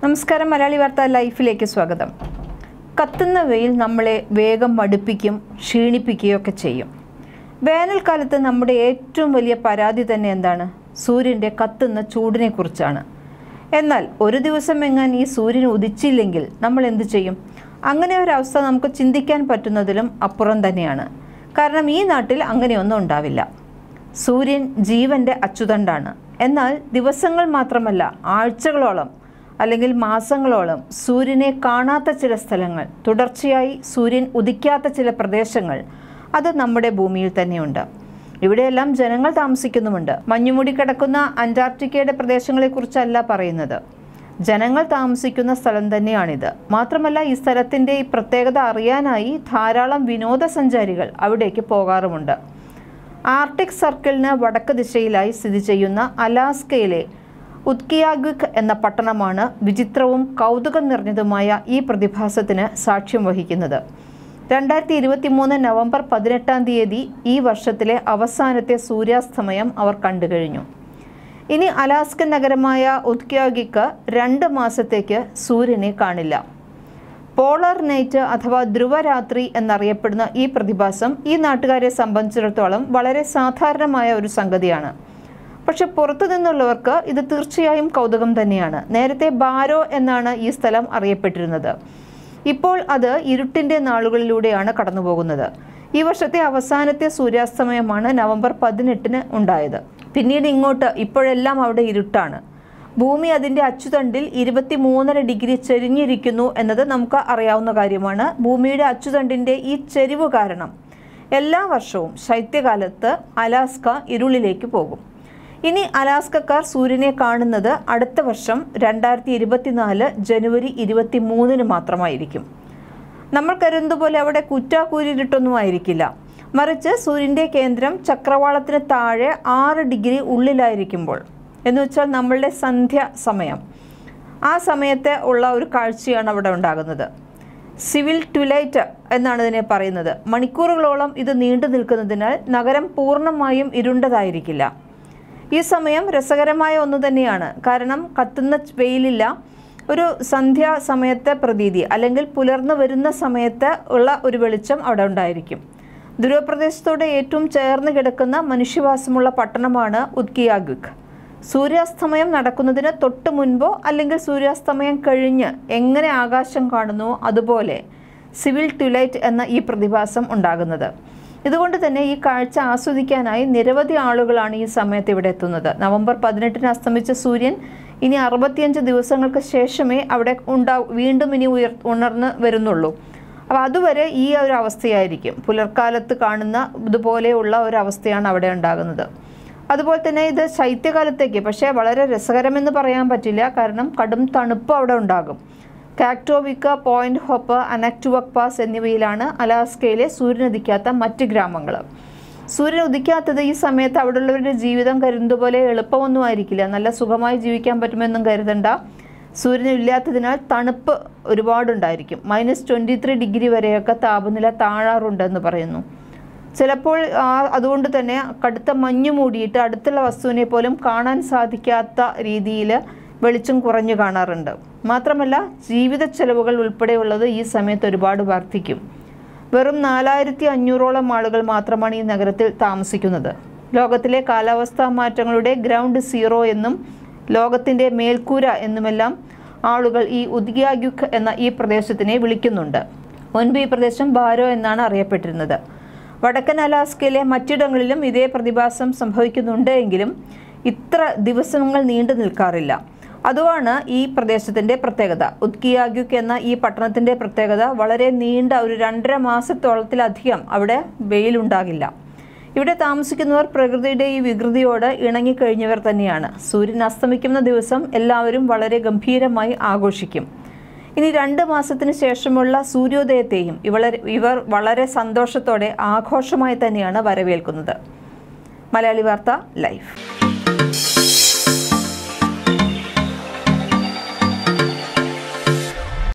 നമസ്കാരം മലയാളി വാർത്ത ലൈഫിലേക്ക് സ്വാഗതം. കത്തുന്ന വെയിൽ നമ്മളെ വേഗം മടുപ്പിക്കും ക്ഷീണിപ്പിക്കുകയൊക്കെ ചെയ്യും. വേനൽക്കാലത്ത് നമ്മുടെ ഏറ്റവും വലിയ പരാതി തന്നെ എന്താണ്? സൂര്യന്റെ കത്തുന്ന ചൂടിനെ കുറിച്ചാണ് എന്നാൽ ഒരു ദിവസം എങ്ങാൻ ഈ സൂര്യൻ ഉദിച്ചില്ലെങ്കിൽ നമ്മൾ എന്തു ചെയ്യും? അങ്ങനെ ഒരവസ്ഥ നമുക്ക് ചിന്തിക്കാൻ പറ്റുന്നതിലും അപ്പുറം തന്നെയാണ്. കാരണം ഈ നാട്ടിൽ അങ്ങനെയൊന്നും ഉണ്ടാവില്ല. സൂര്യൻ ജീവന്റെ അച്ചുതണ്ടാണ്. എന്നാൽ ദിവസങ്ങൾ മാത്രമല്ല ആഴ്ചകളോളം അല്ലെങ്കിൽ മാസങ്ങളോളം സൂര്യനെ കാണാത്ത ചില സ്ഥലങ്ങൾ തുടർച്ചയായി സൂര്യൻ ഉദിക്കാത്ത ചില പ്രദേശങ്ങൾ അത് നമ്മുടെ ഭൂമിയിൽ തന്നെയുണ്ട്. ഇവിടെയെല്ലാം ജനങ്ങൾ താമസിക്കുന്നുമുണ്ട്. മഞ്ഞുമൂടി കിടക്കുന്ന അന്റാർട്ടിക്കയുടെ പ്രദേശങ്ങളെക്കുറിച്ചല്ല പറയുന്നത്. ജനങ്ങൾ താമസിക്കുന്ന സ്ഥലം തന്നെയാണിത്. മാത്രമല്ല ഈ സ്ഥലത്തിന്റെ ഈ പ്രത്യേകത അറിയാനായി ധാരാളം വിനോദസഞ്ചാരികൾ അവിടേക്ക് പോകാറുമുണ്ട്. ആർട്ടിക് സർക്കിളിന് വടക്ക് ദിശയിലായി സ്ഥിതി ചെയ്യുന്ന അലാസ്കയിലെ ഉത്കിയാഗുക് എന്ന പട്ടണമാണ് വിചിത്രവും കൗതുകം നിറഞ്ഞതുമായ ഈ പ്രതിഭാസത്തിന് സാക്ഷ്യം വഹിക്കുന്നത്. രണ്ടായിരത്തി ഇരുപത്തി മൂന്ന് നവംബർ പതിനെട്ടാം തീയതി ഈ വർഷത്തിലെ അവസാനത്തെ സൂര്യാസ്തമയം അവർ കണ്ടുകഴിഞ്ഞു. ഇനി അലാസ്കൻ നഗരമായ ഉത്ക്യാഗിക്ക് രണ്ട് മാസത്തേക്ക് സൂര്യനെ കാണില്ല. പോളാർ നൈറ്റ് അഥവാ ധ്രുവരാത്രി എന്നറിയപ്പെടുന്ന ഈ പ്രതിഭാസം ഈ നാട്ടുകാരെ സംബന്ധിച്ചിടത്തോളം വളരെ സാധാരണമായ ഒരു സംഗതിയാണ്. പക്ഷെ പുറത്തു നിന്നുള്ളവർക്ക് ഇത് തീർച്ചയായും കൗതുകം തന്നെയാണ്. നേരത്തെ ബാരോ എന്നാണ് ഈ സ്ഥലം അറിയപ്പെട്ടിരുന്നത്. ഇപ്പോൾ അത് ഇരുട്ടിന്റെ നാളുകളിലൂടെയാണ് കടന്നുപോകുന്നത്. ഈ വർഷത്തെ അവസാനത്തെ സൂര്യാസ്തമയമാണ് നവംബർ പതിനെട്ടിന് ഉണ്ടായത്. പിന്നീട് ഇങ്ങോട്ട് ഇപ്പോഴെല്ലാം അവിടെ ഇരുട്ടാണ്. ഭൂമി അതിന്റെ അച്ചുതണ്ടിൽ ഇരുപത്തി മൂന്നര ഡിഗ്രി ചെരിഞ്ഞിരിക്കുന്നു എന്നത് നമുക്ക് അറിയാവുന്ന കാര്യമാണ്. ഭൂമിയുടെ അച്ചുതണ്ടിന്റെ ഈ ചെരിവ് കാരണം എല്ലാ വർഷവും ശൈത്യകാലത്ത് അലാസ്ക ഇരുളിലേക്ക് പോകും. ഇനി അലാസ്കക്കാർ സൂര്യനെ കാണുന്നത് അടുത്ത വർഷം രണ്ടായിരത്തി ഇരുപത്തിനാല് ജനുവരി ഇരുപത്തി മൂന്നിന് മാത്രമായിരിക്കും. നമ്മൾ കരുതുന്നത് പോലെ അവിടെ കുറ്റാക്കൂരിട്ടൊന്നും ആയിരിക്കില്ല മറിച്ച് സൂര്യന്റെ കേന്ദ്രം ചക്രവാളത്തിന് താഴെ ആറ് ഡിഗ്രി ഉള്ളിലായിരിക്കുമ്പോൾ. എന്ന് വെച്ചാൽ നമ്മളുടെ സന്ധ്യ സമയം. ആ സമയത്തെ ഉള്ള ഒരു കാഴ്ചയാണ് അവിടെ ഉണ്ടാകുന്നത്. സിവിൽ ട്വിലൈറ്റ് എന്നാണ് ഇതിനെ പറയുന്നത്. മണിക്കൂറുകളോളം ഇത് നീണ്ടു നിൽക്കുന്നതിനാൽ നഗരം പൂർണമായും ഇരുണ്ടതായിരിക്കില്ല. ഈ സമയം രസകരമായ ഒന്ന് തന്നെയാണ്. കാരണം കത്തുന്ന വെയിലില്ല. ഒരു സന്ധ്യാ സമയത്തെ പ്രതീതി അല്ലെങ്കിൽ പുലർന്നു വരുന്ന സമയത്ത് ഉള്ള ഒരു വെളിച്ചം അവിടെ ഉണ്ടായിരിക്കും. ധ്രുവപ്രദേശത്തോടെ ഏറ്റവും ചേർന്ന് കിടക്കുന്ന മനുഷ്യവാസമുള്ള പട്ടണമാണ് ഉദ്കിയാഗുഖ്. സൂര്യാസ്തമയം നടക്കുന്നതിന് തൊട്ട് മുൻപോ അല്ലെങ്കിൽ സൂര്യാസ്തമയം കഴിഞ്ഞ് എങ്ങനെ ആകാശം കാണുന്നുവോ അതുപോലെ സിവിൽ ട്വിലൈറ്റ് എന്ന ഈ പ്രതിഭാസം ഉണ്ടാകുന്നത്. ഇതുകൊണ്ട് തന്നെ ഈ കാഴ്ച ആസ്വദിക്കാനായി നിരവധി ആളുകളാണ് ഈ സമയത്ത് ഇവിടെ എത്തുന്നത്. നവംബർ പതിനെട്ടിന് അസ്തമിച്ച സൂര്യൻ ഇനി അറുപത്തിയഞ്ച് ദിവസങ്ങൾക്ക് ശേഷമേ അവിടെ ഉണ്ടാ വീണ്ടും ഇനി ഉയർ ഉണർന്ന് വരുന്നുള്ളൂ. അപ്പോൾ അതുവരെ ഈ ഒരു അവസ്ഥയായിരിക്കും. പുലർക്കാലത്ത് കാണുന്ന ഇതുപോലെയുള്ള ഒരു അവസ്ഥയാണ് അവിടെ ഉണ്ടാകുന്നത്. അതുപോലെ തന്നെ ഇത് ശൈത്യകാലത്തേക്ക് പക്ഷേ വളരെ രസകരമെന്ന് പറയാൻ പറ്റില്ല. കാരണം കടും തണുപ്പ് അവിടെ ഉണ്ടാകും. Kaktovik Point Hope Anaktuvuk Pass എന്നിവയിലാണ് അലാസ്കയിലെ സൂര്യനുദിക്കാത്ത മറ്റ് ഗ്രാമങ്ങൾ സൂര്യൻ ഉദിക്കാത്തത് ഈ സമയത്ത് അവിടെയുള്ളവരുടെ ജീവിതം കരുതുന്നത് പോലെ എളുപ്പമൊന്നും ആയിരിക്കില്ല. നല്ല സുഖമായി ജീവിക്കാൻ പറ്റുമെന്നും കരുതണ്ട. സൂര്യൻ ഇല്ലാത്തതിനാൽ തണുപ്പ് ഒരുപാടുണ്ടായിരിക്കും. മൈനസ് ട്വന്റി ത്രീ ഡിഗ്രി വരെയൊക്കെ താപനില താഴാറുണ്ടെന്ന് പറയുന്നു. ചിലപ്പോൾ അതുകൊണ്ട് തന്നെ കടുത്ത മഞ്ഞ് മൂടിയിട്ട് അടുത്തുള്ള വസ്തുവിനെ പോലും കാണാൻ സാധിക്കാത്ത രീതിയിൽ വെളിച്ചം കുറഞ്ഞു കാണാറുണ്ട്. മാത്രമല്ല ജീവിത ചെലവുകൾ ഉൾപ്പെടെയുള്ളത് ഈ സമയത്ത് ഒരുപാട് വർദ്ധിക്കും. വെറും നാലായിരത്തി അഞ്ഞൂറോളം ആളുകൾ മാത്രമാണ് ഈ നഗരത്തിൽ താമസിക്കുന്നത്. ലോകത്തിലെ കാലാവസ്ഥാ മാറ്റങ്ങളുടെ ഗ്രൗണ്ട് സീറോ എന്നും ലോകത്തിന്റെ മേൽക്കൂര എന്നുമെല്ലാം ആളുകൾ ഈ ഉദ്ഗ്യാഗ്യുഖ് എന്ന ഈ പ്രദേശത്തിനെ വിളിക്കുന്നുണ്ട്. മുൻപ് ഈ പ്രദേശം ബാരോ എന്നാണ് അറിയപ്പെട്ടിരുന്നത്. വടക്കൻ അലാസ്കയിലെ മറ്റിടങ്ങളിലും ഇതേ പ്രതിഭാസം സംഭവിക്കുന്നുണ്ട് എങ്കിലും ഇത്ര ദിവസങ്ങൾ നീണ്ടു നിൽക്കാറില്ല. അതുമാണ് ഈ പ്രദേശത്തിന്റെ പ്രത്യേകത. ഉത്കിയാഗ്യുക്ക് എന്ന ഈ പട്ടണത്തിന്റെ പ്രത്യേകത വളരെ നീണ്ട ഒരു രണ്ടര മാസത്തോളത്തിലധികം അവിടെ വെയിലുണ്ടാകില്ല. ഇവിടെ താമസിക്കുന്നവർ പ്രകൃതിയുടെ ഈ വികൃതിയോട് ഇണങ്ങിക്കഴിഞ്ഞവർ തന്നെയാണ്. സൂര്യൻ അസ്തമിക്കുന്ന ദിവസം എല്ലാവരും വളരെ ഗംഭീരമായി ആഘോഷിക്കും. ഇനി രണ്ട് മാസത്തിന് ശേഷമുള്ള സൂര്യോദയത്തെയും ഇവളെ ഇവർ വളരെ സന്തോഷത്തോടെ ആഘോഷമായി തന്നെയാണ് വരവേൽക്കുന്നത്. മലയാളി വാർത്ത ലൈഫ്.